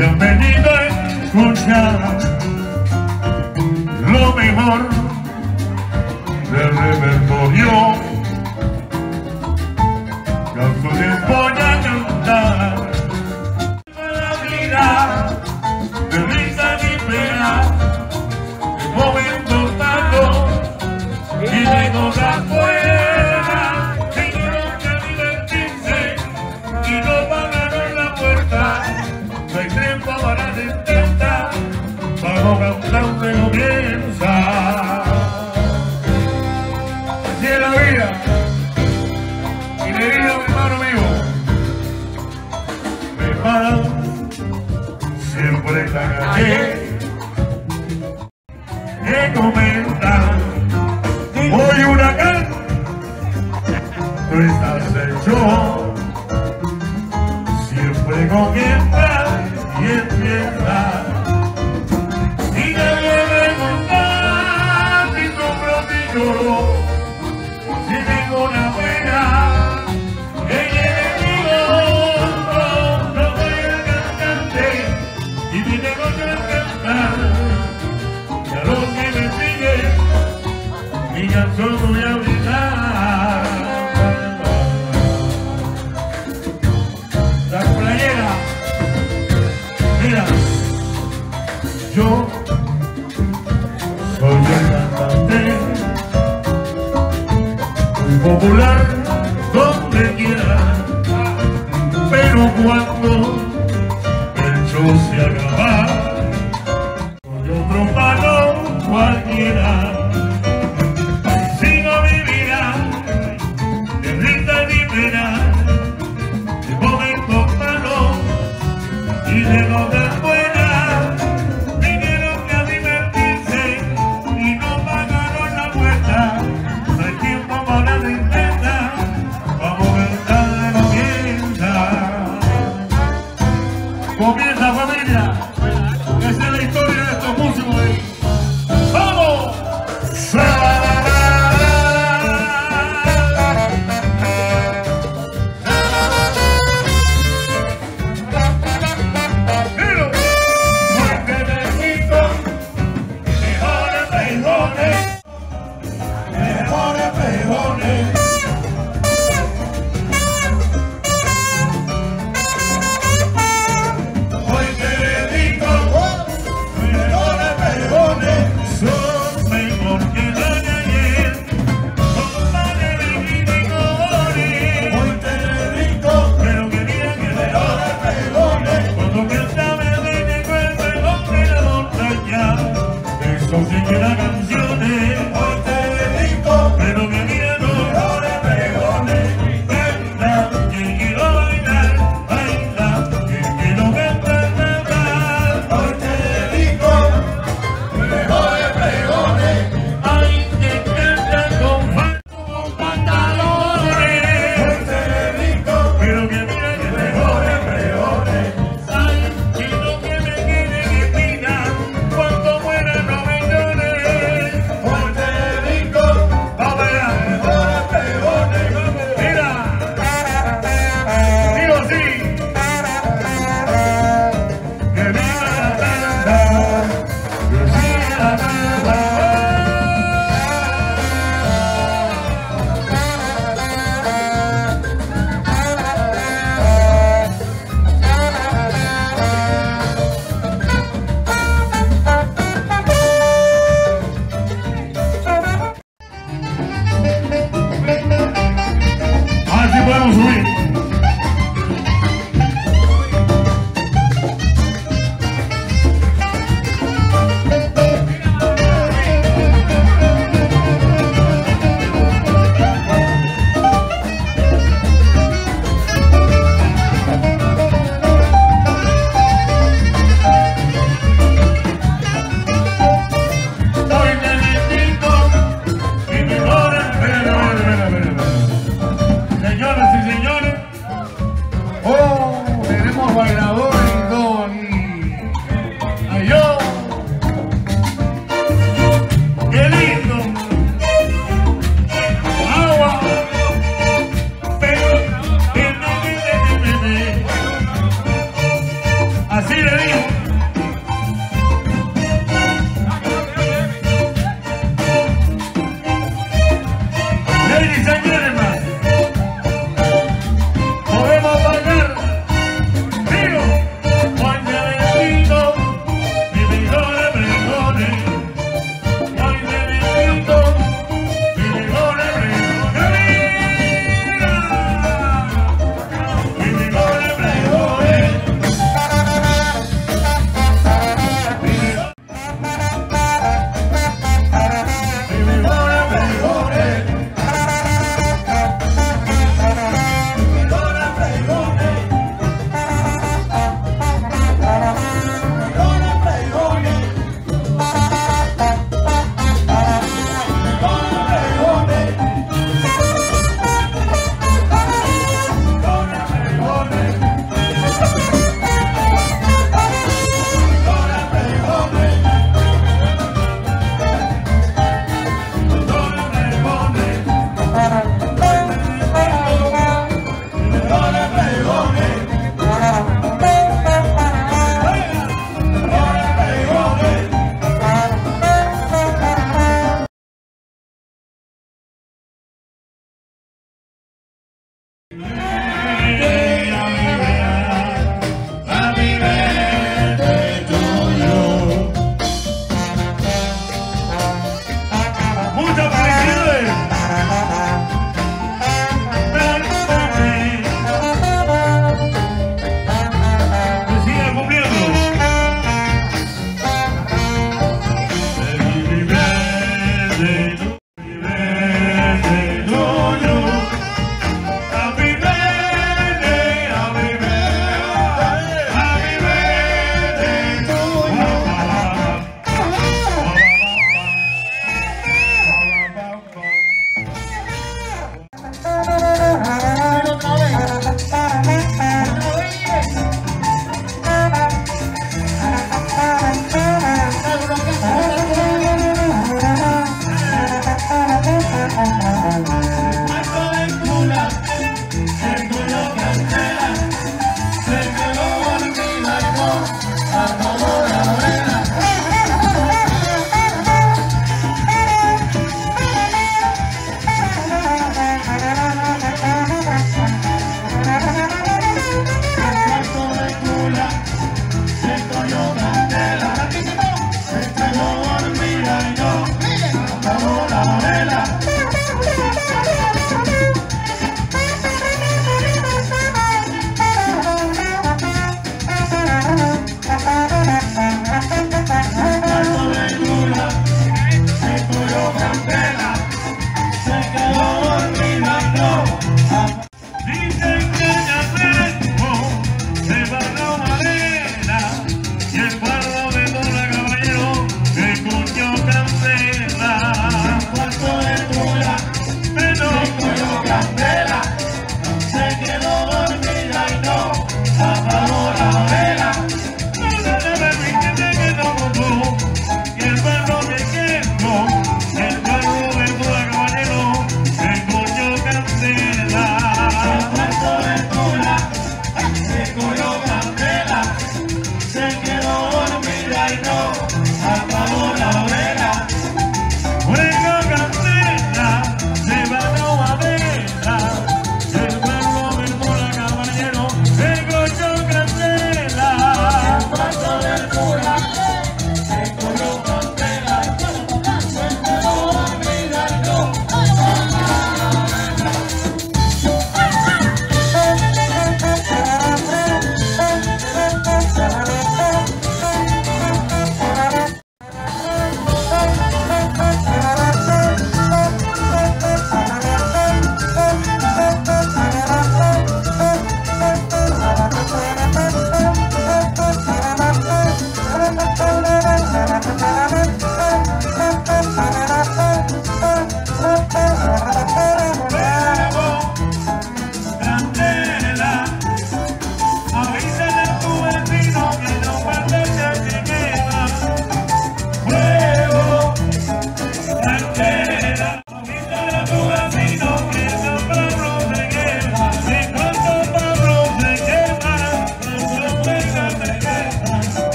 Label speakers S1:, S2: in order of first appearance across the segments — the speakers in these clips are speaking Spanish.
S1: Bienvenido a escuchar lo mejor Oh, you the christmas Crystal St. John.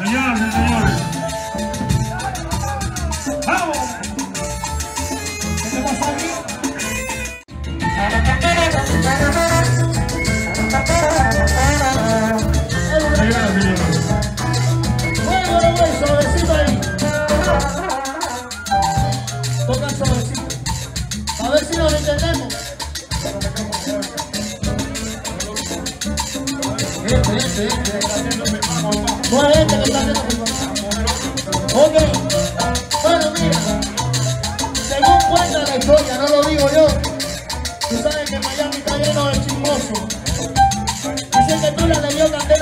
S2: No Bueno, mira. Según cuenta la historia, no lo digo yo. Tú sabes que Miami está lleno de chismosos. Dicen que tú le dio candela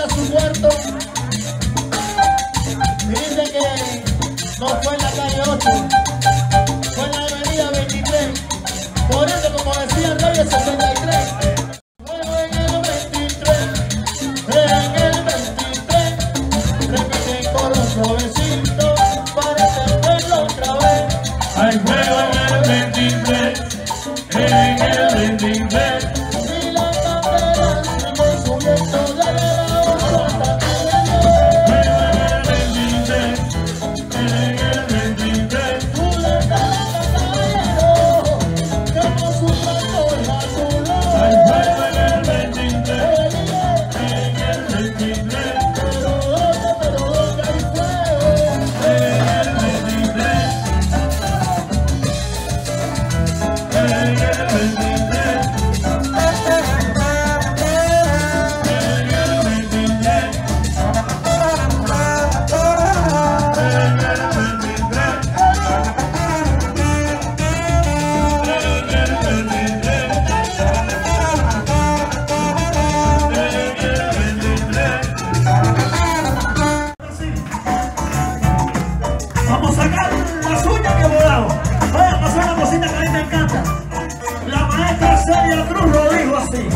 S2: Cruz lo dijo así.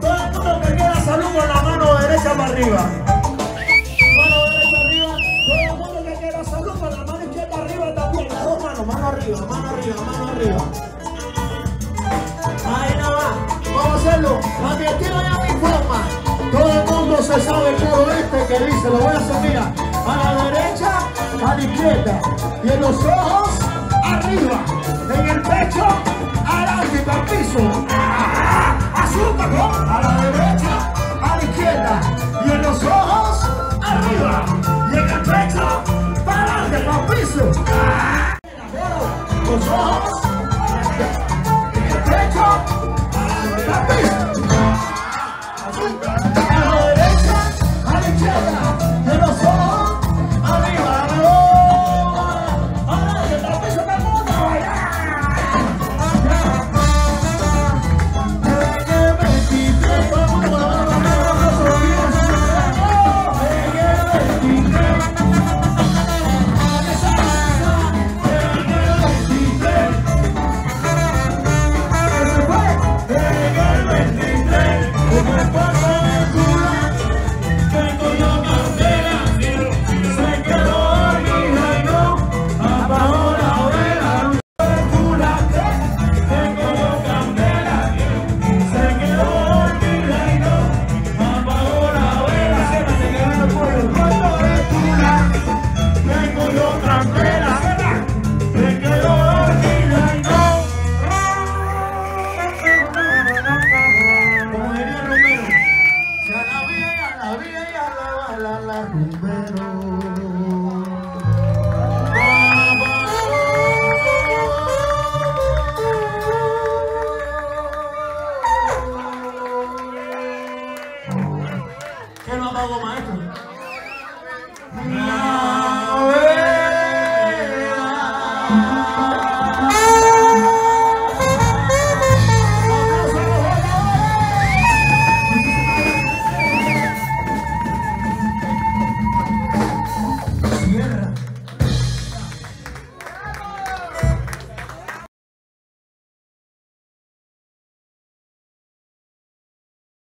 S2: Todo el mundo que quiera salud con la mano derecha para arriba. Mano derecha arriba. Todo el mundo que quiera salud con la mano izquierda arriba también. Las dos manos, mano arriba, mano arriba, mano arriba. Ahí nada más. Vamos a hacerlo. Tiro ya mi forma. Todo el mundo se sabe el coro este que dice, lo voy a hacer, mira. A la derecha, a la izquierda. Y en los ojos, arriba. En el pecho, Azúcar. A la derecha, a la izquierda. Y en los ojos, arriba. Y en el pecho, para adelante, piso. Los ojos, en el pecho, para el piso. Alô, Marco?